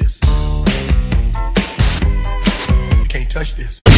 this. You can't touch this.